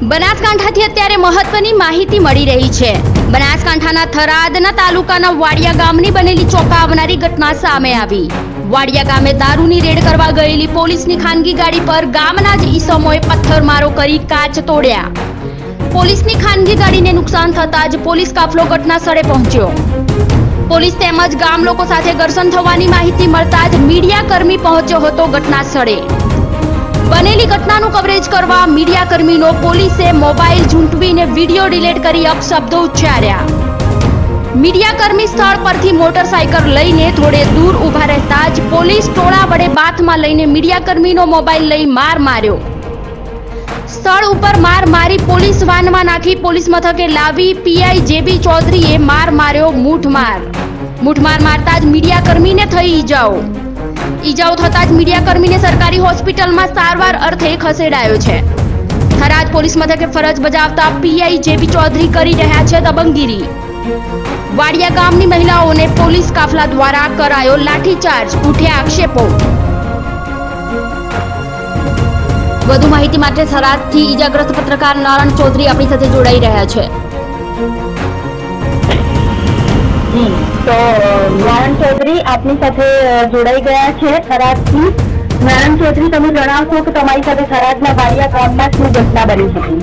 બનાસકાંઠાથી અત્યારે મહત્વની માહિતી મળી રહી છે. બનાસકાંઠાના થરાદના તાલુકાના વાડિયા ગામની બનેલી ચોંકાવનારી ઘટના સામે આવી. વાડિયા ગામે દારૂની રેડ કરવા ગયેલી પોલીસની ખાનગી ગાડી પર ગામના જ ઈસમોએ પથ્થરમારો કરી કાચ તોડ્યા. પોલીસની ખાનગી ગાડીને નુકસાન થતાં જ પોલીસ કાફલો ઘટના સ્થળે પહોંચ્યો. પોલીસ તેમજ ગામ લોકો સાથે ઘર્ષણ થવાની માહિતી મળતા જ મીડિયા કર્મી પહોંચ્યો હતો ઘટના સ્થળે બનેલી ઘટનાનું કવરેજ કરવા મીડિયા કર્મીનો પોલીસે મોબાઈલ ઝૂંટવીને વીડિયો ડિલીટ કરી અપશબ્દો ઉચ્ચાર્યા. મીડિયા કર્મી સ્થળ પરથી મોટરસાયકલ લઈને થોડે દૂર ઊભા રહેતા જ પોલીસ ટોળા વડે બાથમાં લઈને મીડિયા કર્મીનો મોબાઈલ લઈ માર માર્યો. સ્થળ ઉપર માર મારી પોલીસ વાનમાં નાખી પોલીસ મથકે લાવી પીઆઈ જેબી ચૌધરીએ માર માર્યો મૂઠમાર મૂઠમાર મારતા જ મીડિયા કર્મીને થઈ ઈજાઓ. ઈજાઓ થતાં જ મીડિયા કર્મીને સરકારી હોસ્પિટલમાં સારવાર અર્થે ખસેડાયો છે. થરાદ પોલીસ મથકે ફરજ બજાવતા પીઆઈ જેબી ચૌધરી કરી રહ્યા છે દબંગગીરી વાડિયા ગામની મહિલાઓને પોલીસ કાફલા દ્વારા કરાયો લાઠીચાર્જ ઉઠ્યા આક્ષેપો. વધુ માહિતી માટે થરાદથી ઈજાગ્રસ્ત પત્રકાર નારાયણ ચૌધરી આપણી સાથે જોડાઈ રહ્યા છે. તો નારાયણ ચૌધરી આપની સાથે જોડાઈ ગયા છે થરાદથી. નારાયણ ચૌધરી, તમે જણાવશો કે તમારી સાથે થરાદના વાડિયા ગામમાં શું ઘટના બની હતી?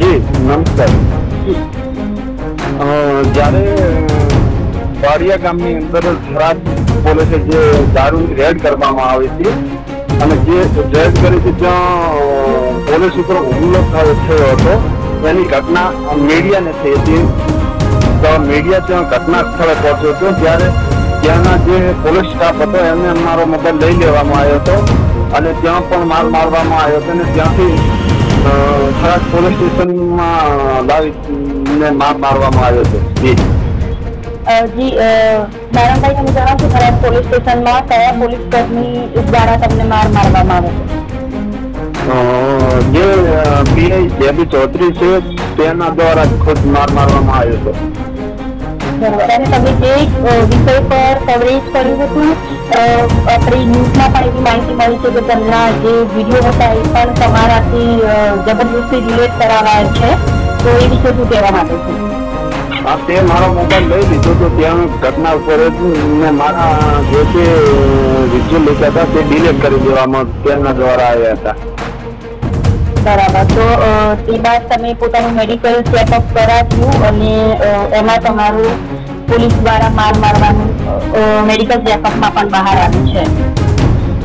જી, નમસ્કાર. જ્યારે વાડિયા ગામની અંદર થરાદ પોલીસે જે દારૂ રેડ કરવામાં આવી હતી અને જે રેડ કરી હતી ત્યાં પોલીસ ઉપર હુમલો થયો હતો, એની ઘટના મીડિયાને થઈ હતી. તો મીડિયા ત્યાં ઘટના સ્થળે પહોંચ્યો હતો. ત્યારે ત્યાંના જે પોલીસ સ્ટાફ હતો એમને મારો મોબાઈલ લઈ લેવામાં આવ્યો હતો અને ત્યાં પણ માર મારવામાં આવ્યો હતો અને ત્યાંથી થરાદ પોલીસ સ્ટેશનમાં લાવીને માર મારવામાં આવ્યો હતો. જી. જી નારાયણભાઈ તમે જણાવશો થરાદ પોલીસ સ્ટેશનમાં કયા પોલીસ કર્મી દ્વારા તમને માર મારવામાં આવે છે અ, જે બી ચૌધરી છે તેના દ્વારા ખુદ માર મારવામાં આવ્યો હતો. અને તમે જે વિષય પર કવરેજ કર્યું હતું આપણી ન્યૂઝમાં પણ એવી માહિતી મળી છે કે તેમના જે વીડિયો હતા એ પણ તમારાથી જબરદસ્તી ડિલીટ કરાવાયા છે. તો એ વિશે શું કહેવા માંગુ છું? હા તે મારો મોબાઈલ લઈ લીધો તો ત્યાં ઘટના ઉપર જ મારા જે તે વિઝ્યુઅલ લીધા હતા તે ડિલીટ કરી દેવામાં તેના દ્વારા આવ્યા હતા. બરાબર તો તે બાદ તમે પોતાનું મેડિકલ ચેકઅપ કરાવ્યું અને એમાં તમારું પોલીસ દ્વારા માર મારવાનું મેડિકલ ચેકઅપમાં પણ બહાર આવ્યું છે.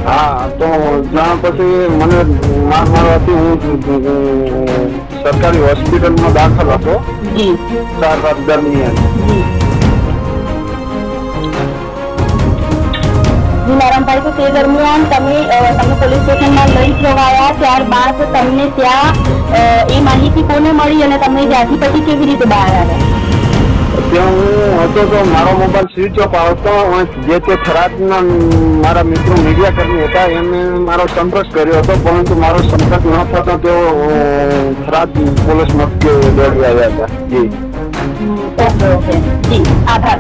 હા તો જ્યાં પછી મને માર મારવાથી હું સરકારી હોસ્પિટલમાં દાખલ હતો. જી. સારવાર દરમિયાન. નારાયણભાઈ તો તે દરમિયાન તમે તમને પોલીસ સ્ટેશનમાં લઈ જવાયા ત્યારબાદ તમને ત્યાં એ માહિતી કોને મળી અને તમને ત્યાંથી પછી કેવી રીતે બહાર આવ્યા? ત્યાં હું હતો તો મારો મોબાઈલ સ્વિચ ઓફ આવતો જે તે થરાદના મારા મિત્રો મીડિયા કર્મી હતા એમને મારો સંપર્ક કર્યો હતો પરંતુ મારો સંપર્ક ન થતો તેઓ થરાદ પોલીસ મથકે દોડી આવ્યા હતા. જી. Okay okay. જી આભાર.